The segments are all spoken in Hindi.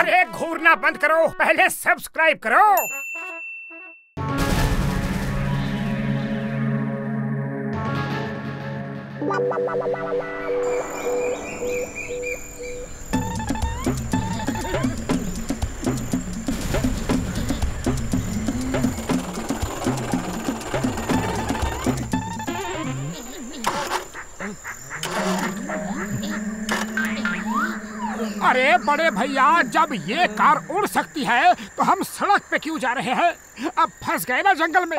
अरे घूरना बंद करो पहले सब्सक्राइब करो। अरे बड़े भैया जब ये कार उड़ सकती है तो हम सड़क पे क्यों जा रहे हैं? अब फंस गए ना जंगल में।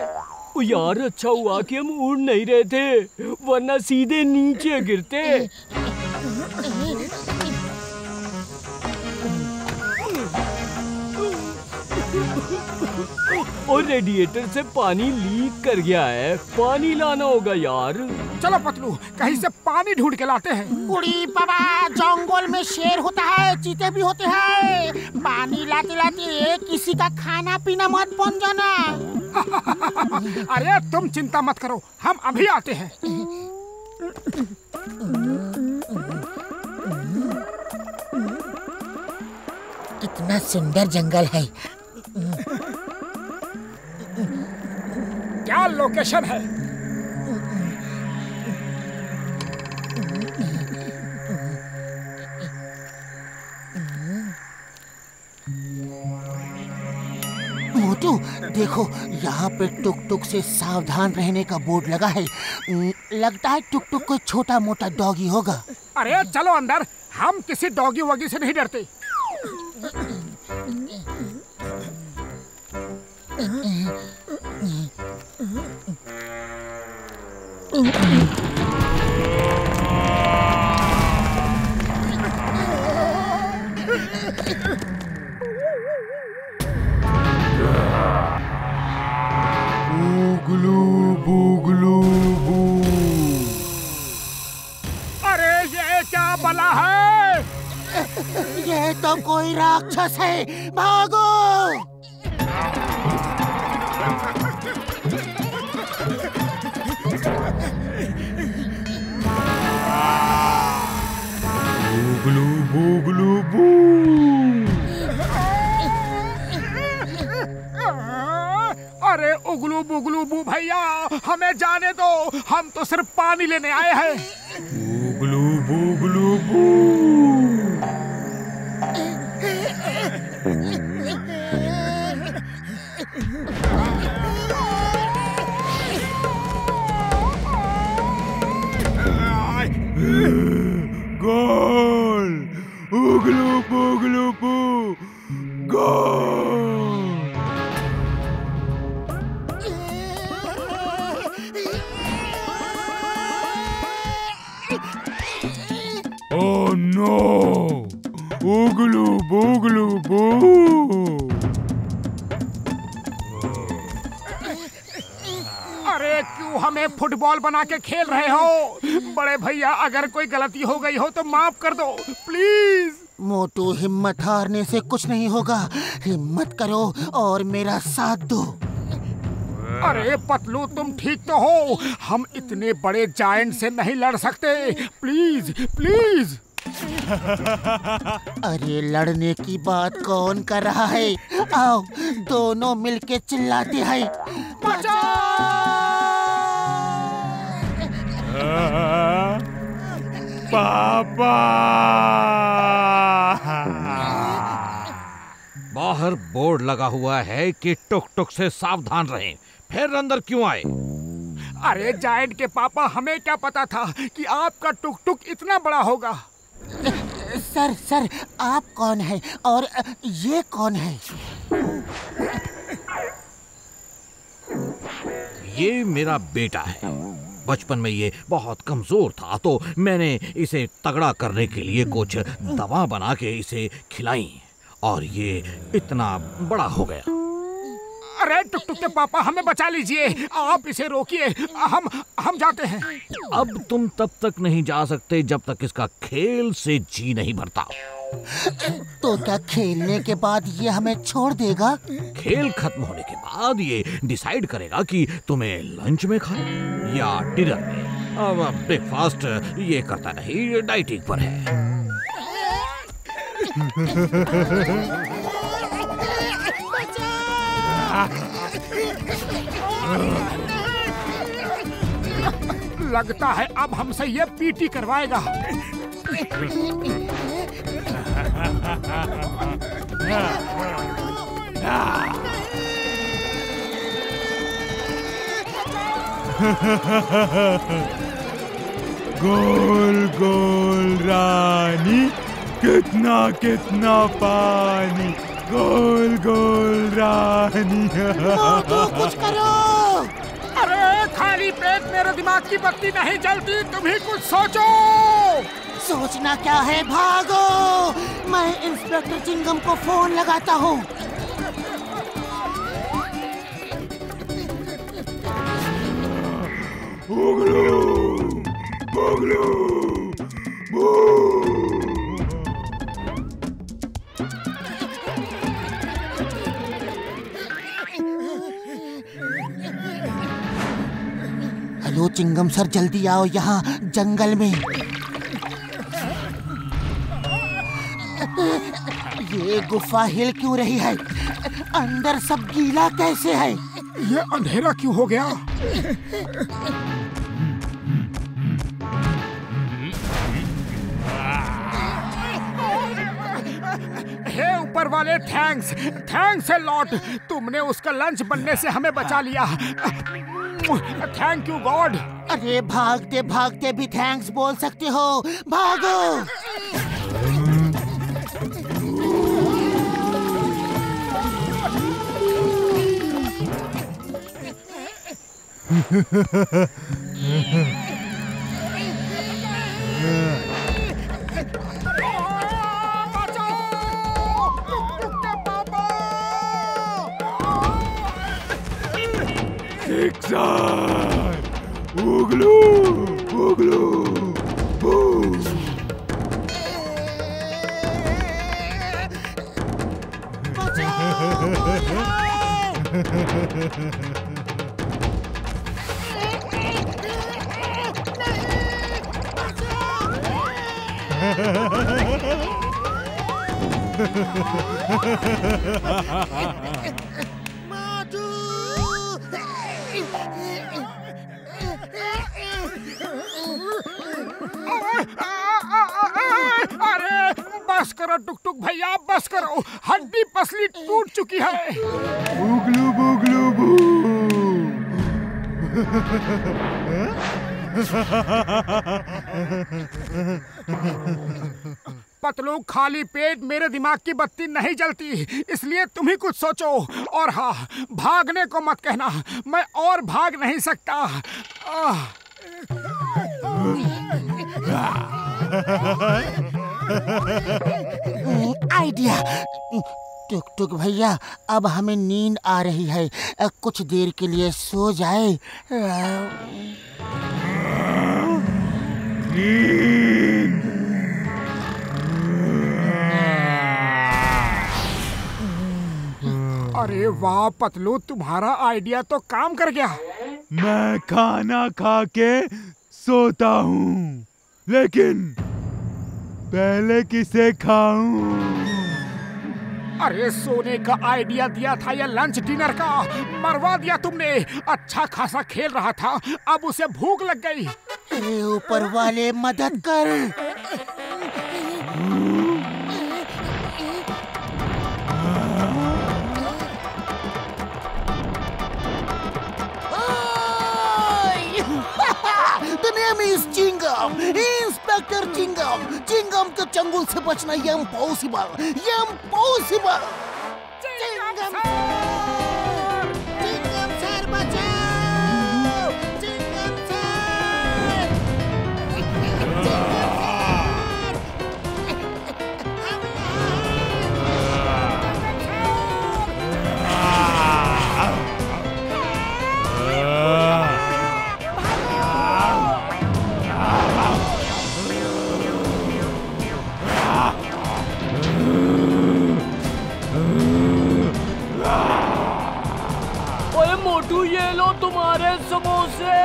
यार अच्छा हुआ कि हम उड़ नहीं रहे थे वरना सीधे नीचे गिरते। और रेडिएटर से पानी लीक कर गया है। पानी लाना होगा यार। चलो पतलू कहीं से पानी ढूंढ के लाते हैं। बुढ़ी बाबा जंगल में शेर होता है चीते भी होते हैं। पानी लाते लाते किसी का खाना पीना मत बन जाना। अरे तुम चिंता मत करो हम अभी आते हैं। कितना सुंदर जंगल है। लोकेशन है। मोटू देखो यहाँ पे टुक टुक से सावधान रहने का बोर्ड लगा है। लगता है टुक टुक कोई छोटा मोटा डॉगी होगा। अरे चलो अंदर। हम किसी डॉगी वॉगी से नहीं डरते। कोई राक्षस है। भागो! बूगलू बुगलू बू अरे उगलू, बुगलू, बू भैया, हमें जाने दो। हम तो सिर्फ़ पानी लेने आए हैं। बू गोल Oh no! Oogaloo boogaloo, boo! अरे, क्यों हमें फुटबॉल बना के खेल रहे हो बड़े भैया, अगर कोई गलती हो गई हो तो माफ़ कर दो, प्लीज़ मोटू हिम्मत हारने से कुछ नहीं होगा। हिम्मत करो और मेरा साथ दो। अरे पतलू तुम ठीक तो हो। हम इतने बड़े जायंट से नहीं लड़ सकते। प्लीज़ प्लीज़ अरे लड़ने की बात कौन कर रहा है? आओ दोनों मिलके चिल्लाते हैं। बाहर बोर्ड लगा हुआ है कि टुक टुक से सावधान रहें फिर अंदर क्यों आए? अरे जायंट के पापा हमें क्या पता था कि आपका टुक टुक इतना बड़ा होगा? सर सर आप कौन है और ये कौन है? ये मेरा बेटा है। बचपन में ये बहुत कमज़ोर था तो मैंने इसे तगड़ा करने के लिए कुछ दवा बना के इसे खिलाई। और ये इतना बड़ा हो गया। अरे टुक टुक के पापा हमें बचा लीजिए। आप इसे रोकिए। हम हम जाते हैं। अब तुम तब तक नहीं जा सकते जब तक इसका खेल से जी नहीं भरता। तो क्या खेलने के बाद ये हमें छोड़ देगा? खेल खत्म होने के बाद ये डिसाइड करेगा कि तुम्हें लंच में खाए या डिनर में। अब ब्रेकफास्ट ये करता नहीं डाइटिंग पर है। लगता है अब हमसे ये पीटी करवाएगा। गोल गोल रानी। कितना कितना पानी गोल गोल रानी। मोटू कुछ करो। अरे खाली पेट मेरे दिमाग की बत्ती नहीं जलती तुम ही कुछ सोचो। सोचना क्या है भागो। मैं इंस्पेक्टर चिंगम को फ़ोन लगाता हूँ। हेलो चिंगम सर, जल्दी आओ यहाँ जंगल में। ये गुफा हिल क्यों रही है? अंदर सब गीला कैसे है? ये अंधेरा क्यों हो गया? हे ऊपर वाले थैंक्स थैंक्स है लॉट तुमने उसका लंच बनने से हमें बचा लिया। थैंक यू गॉड अरे भागते भागते भी थैंक्स बोल सकते हो। भागो। सिक्सर उगलू उगलू बूम करो टुक टुक भैया बस करो हड्डी पसली टूट चुकी है बुगलू बू पतलू खाली पेट मेरे दिमाग की बत्ती नहीं जलती इसलिए तुम ही कुछ सोचो और हाँ भागने को मत कहना मैं और भाग नहीं सकता आह, आइडिया। टुक टुक भैया अब हमें नींद आ रही है। कुछ देर के लिए सो जाए। अरे वाह पतलू तुम्हारा आइडिया तो काम कर गया। मैं खाना खा के सोता हूँ लेकिन पहले किसे खाऊं? अरे सोने का आइडिया दिया था या लंच डिनर का? मरवा दिया तुमने। अच्छा खासा खेल रहा था। अब उसे भूख लग गई। ऊपर वाले मदद कर। चंगुल से बचना impossible, impossible. Chingam ये लो तुम्हारे समोसे।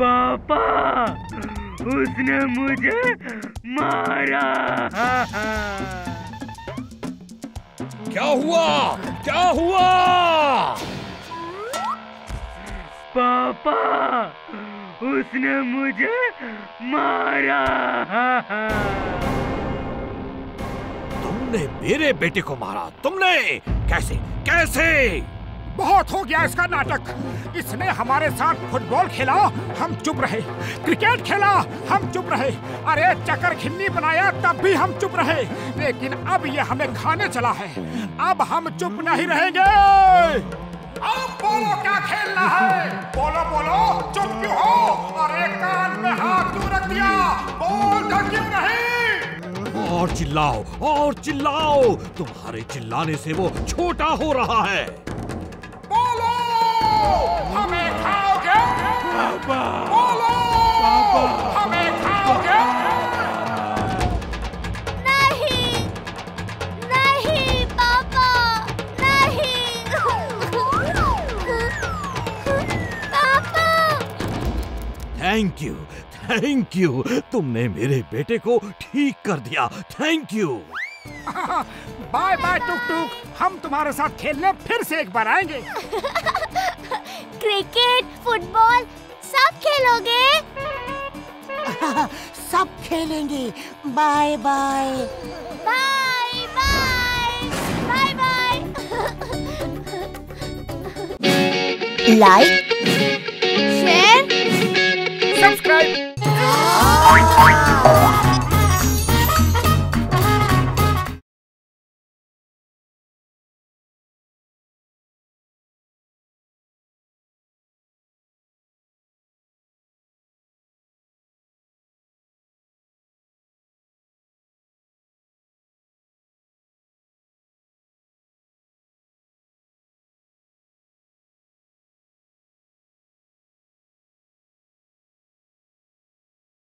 पापा उसने मुझे मारा। क्या हुआ? क्या हुआ? पापा उसने मुझे मारा। तुमने मेरे बेटे को मारा। तुमने? कैसे? कैसे? बहुत हो गया इसका नाटक। इसने हमारे साथ फुटबॉल खेला, हम चुप रहे। क्रिकेट खेला, हम चुप रहे। अरे, चक्कर खिन्नी बनाया, तब भी हम चुप रहे। लेकिन अब ये हमें खाने चला है। अब हम चुप नहीं रहेंगे। अब बोलो, क्या खेलना है? बोलो बोलो, चुप क्यों हो? एक कान में हाथ क्यों रख दिया? बोल क्यों नहीं और चिल्लाओ और चिल्लाओ। तुम्हारे चिल्लाने से वो छोटा हो रहा है। हमें खाओगे पापा बोलो हमें खाओगे नहीं नहीं पापा नहीं पापा थैंक यू थैंक यू तुमने मेरे बेटे को ठीक कर दिया. थैंक यू बाय बाय टुक टुक हम तुम्हारे साथ खेलने फिर से एक बार आएँगे. क्रिकेट फुटबॉल सब खेलोगे? सब खेलेंगे। Bye bye. Bye bye bye bye. Like share subscribe subscribe